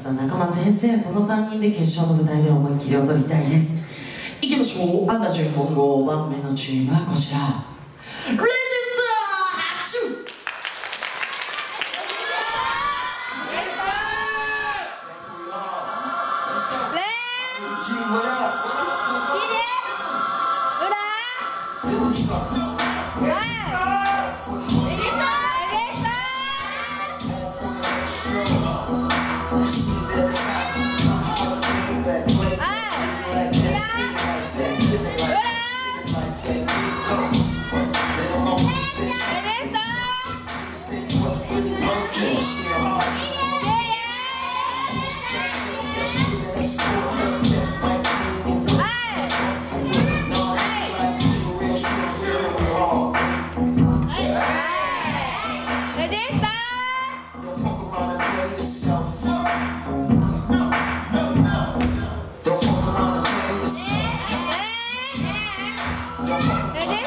実は仲間先生この3人で決勝の舞台で思いっきり踊りたいです。いきましょう。アンダー順本5番目のチームはこちら。レジスター拍手レ G, what up? キリ裏。Dude sucks. は Don't fuck around and play yourself. Ready?